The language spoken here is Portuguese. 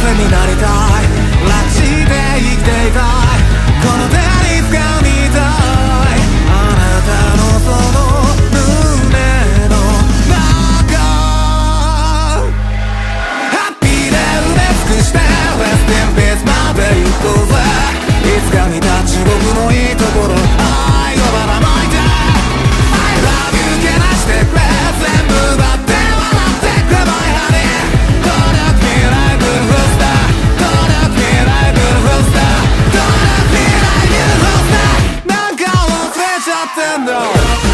Feminarità nothing though